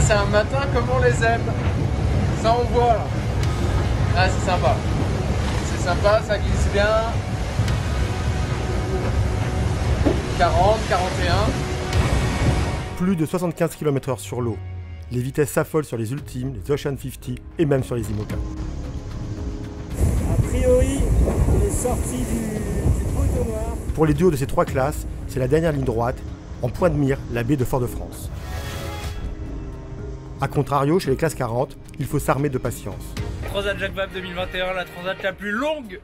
c'est un matin comme on les aime. Ça, on voit là. Ah, c'est sympa. C'est sympa, ça glisse bien. 40, 41. Plus de 75 km/h sur l'eau. Les vitesses s'affolent sur les ultimes, les Ocean 50 et même sur les IMOCA. A priori, il est sorti du, du poteau noir. Pour les duos de ces trois classes, c'est la dernière ligne droite, en point de mire, la baie de Fort-de-France. A contrario, chez les classes 40, il faut s'armer de patience. Transat Jacques Vabre 2021, la transat la plus longue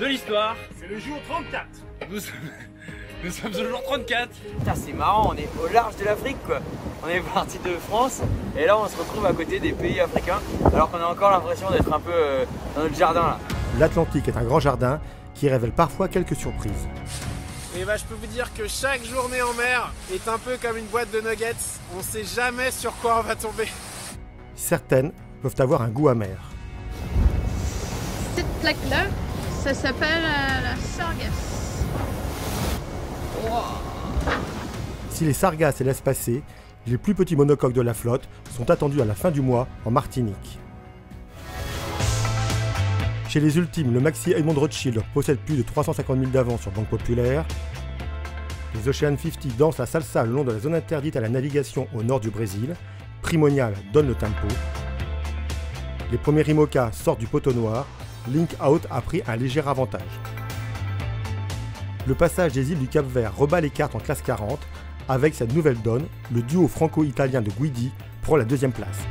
de l'histoire. C'est le jour 34. Nous sommes, nous sommes au jour 34. Putain, c'est marrant, on est au large de l'Afrique quoi. On est parti de France et là on se retrouve à côté des pays africains alors qu'on a encore l'impression d'être un peu euh, dans notre jardin là. L'Atlantique est un grand jardin qui révèle parfois quelques surprises. Et bah, je peux vous dire que chaque journée en mer est un peu comme une boîte de nuggets. On sait jamais sur quoi on va tomber. Certaines peuvent avoir un goût amer. Cette plaque-là, ça s'appelle euh, la sargasse. Si les sargasses se laissent passer, les plus petits monocoques de la flotte sont attendus à la fin du mois en Martinique. Chez les ultimes, le Maxi Edmond Rothschild possède plus de 350 000 d'avance sur Banque Populaire. Les Ocean 50 dansent la salsa le long de la zone interdite à la navigation au nord du Brésil. Primonial donne le tempo. Les premiers IMOCA sortent du poteau noir. Link Out a pris un léger avantage. Le passage des îles du Cap Vert rebat les cartes en classe 40. Avec cette nouvelle donne, le duo franco-italien de Guidi prend la deuxième place.